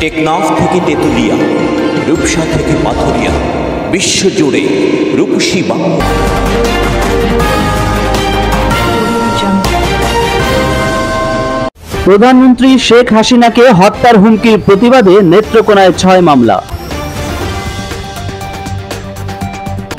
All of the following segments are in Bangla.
টেকনাফ থেকে তেঁতুলিয়া, রূপসা থেকে পাথরিয়া, বিশ্বজুড়ে রূপসী বাংলা। প্রধানমন্ত্রী শেখ হাসিনাকে হত্যার হুমকির প্রতিবাদে নেত্রকোনায় ছয় মামলা।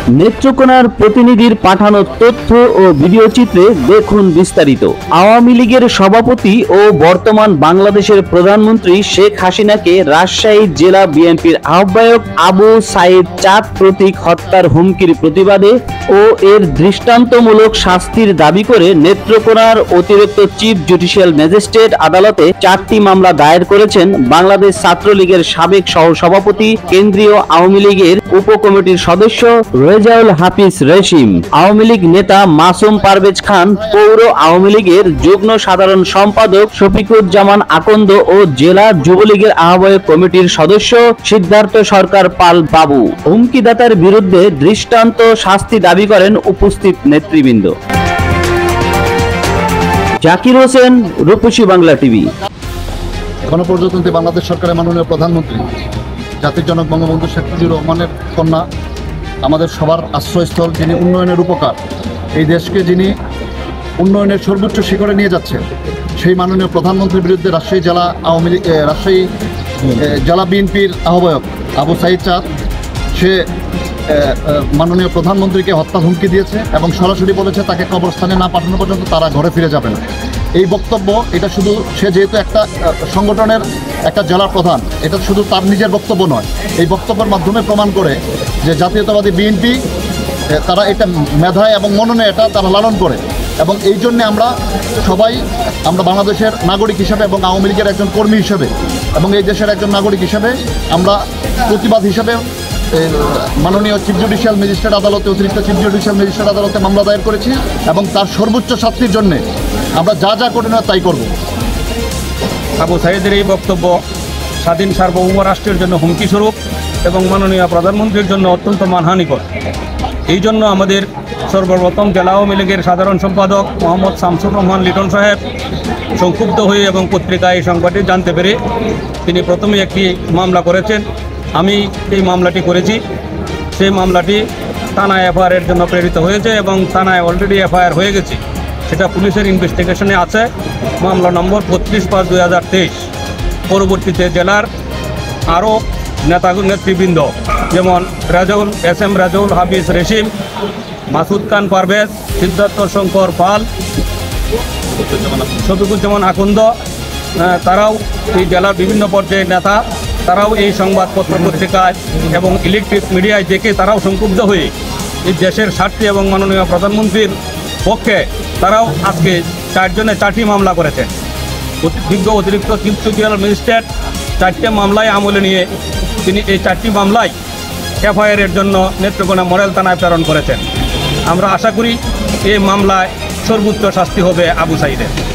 নেত্রকোনার প্রতিনিধির পাঠানো তথ্য ও ভিডিও চিত্রে দেখুন বিস্তারিত। আওয়ামী লীগের সভাপতি ও বর্তমান বাংলাদেশের প্রধানমন্ত্রী শেখ হাসিনাকে রাজশাহী জেলা বিএনপির আহ্বায়ক আবু সাইদ চাঁদ প্রতীক হত্যার হুমকির প্রতিবাদে ও এর দৃষ্টান্তমূলক শাস্তির দাবি করে নেত্রকোনার অতিরিক্ত চিফ জুডিশিয়াল ম্যাজিস্ট্রেট আদালতে চারটি মামলা দায়ের করেছেন বাংলাদেশ ছাত্রলীগের সাবেক সহসভাপতি, কেন্দ্রীয় আওয়ামী লীগের উপকমিটির সদস্য রেজাউল হাফিজ রেশিম, আওয়ামী লীগ নেতা মাসুম পারভেজ খান, পৌর আওয়ামী লীগের যুগ্ম সাধারণ সম্পাদক শফিকুজ্জামান আকন্দ ও জেলা যুবলীগের আহ্বায়ক কমিটির সদস্য সিদ্ধার্থ সরকার পাল বাবু। হুমকিদাতার বিরুদ্ধে দৃষ্টান্ত শাস্তি দাবি করেন উপস্থিত নেতৃবৃন্দ। জাকির হোসেন, রূপসী বাংলা টিভি। গণপ্রজাতন্ত্রী বাংলাদেশ সরকারের মাননীয় প্রধানমন্ত্রী, জাতির জনক বঙ্গবন্ধু শেখ মুজিবুর রহমানের কন্যা আমাদের সবার আশ্রয়স্থল যিনি উন্নয়নের উপকার। এই দেশকে যিনি উন্নয়নের সর্বোচ্চ শিখরে নিয়ে যাচ্ছেন, সেই মাননীয় প্রধানমন্ত্রীর বিরুদ্ধে রাজশাহী জেলা আওয়ামী লীগ রাজশাহী জেলা বিএনপির আহ্বায়ক আবু সাইদ চাঁদ, সে মাননীয় প্রধানমন্ত্রীকে হত্যা হুমকি দিয়েছে এবং সরাসরি বলেছে তাকে কবরস্থানে না পাঠানো পর্যন্ত তারা ঘরে ফিরে যাবে না। এই বক্তব্য, এটা শুধু সে যেহেতু একটা সংগঠনের একটা জেলার প্রধান, এটা শুধু তার নিজের বক্তব্য নয়। এই বক্তব্যের মাধ্যমে প্রমাণ করে যে জাতীয়তাবাদী বিএনপি তারা এটা মেধায় এবং মননে এটা তারা লালন করে। এবং এই জন্যে আমরা সবাই, আমরা বাংলাদেশের নাগরিক হিসেবে এবং আওয়ামী লীগের একজন কর্মী হিসেবে এবং এই দেশের একজন নাগরিক হিসেবে আমরা প্রতিবাদ হিসেবে মাননীয় চিফ জুডিশিয়াল ম্যাজিস্ট্রেট আদালতে অতিরিক্ত চিফ জুডিশিয়াল ম্যাজিস্ট্রেট আদালতে মামলা দায়ের করেছি এবং তার সর্বোচ্চ শাস্তির জন্যে আমরা যা যা করি না তাই করব। আবু সাইদের এই বক্তব্য স্বাধীন সার্বভৌম রাষ্ট্রের জন্য হুমকি স্বরূপ এবং মাননীয় প্রধানমন্ত্রীর জন্য অত্যন্ত মানহানিকর। এই জন্য আমাদের সর্বপ্রথম জেলা আওয়ামী লীগের সাধারণ সম্পাদক মোহাম্মদ শামসুর রহমান লিটন সাহেব সংক্ষুব্ধ হয়ে এবং পত্রিকায় এই সংবাদটি জানতে পেরে তিনি প্রথমে একটি মামলা করেছেন। আমি এই মামলাটি করেছি। সেই মামলাটি থানায় এফআইআরের জন্য প্রেরিত হয়েছে এবং থানায় অলরেডি এফআইআর হয়ে গেছে। সেটা পুলিশের ইনভেস্টিগেশনে আছে। মামলা নম্বর বত্রিশ পাঁচ দুই হাজার তেইশ। পরবর্তীতে জেলার আরও নেতা নেতৃবৃন্দ যেমন রাজউল এস এম রাজউল হাফিজ রেশিম, মাসুদ খান পারভেজ, সিদ্ধার্থ শঙ্কর পাল, শফিকুজ্জামান আকন্দ তারাও এই জেলার বিভিন্ন পর্যায়ের নেতা তারাও এই সংবাদপত্র পত্রিকায় এবং ইলেকট্রিক মিডিয়ায় দেখে তারাও সংক্ষুব্ধ হয়ে এই দেশের স্বার্থে এবং মাননীয় প্রধানমন্ত্রীর পক্ষে তারাও আজকে চারজনে চারটি মামলা করেছেন। অতি- বিজ্ঞ অতিরিক্ত চিফ জুডিশিয়াল ম্যাজিস্ট্রেট চারটে মামলায় আমলে নিয়ে তিনি এই চারটি মামলায় এফআইআরের জন্য নেত্রকোনা মডেল থানায় প্রেরণ করেছেন। আমরা আশা করি এই মামলায় সর্বোচ্চ শাস্তি হবে আবু সাইদের।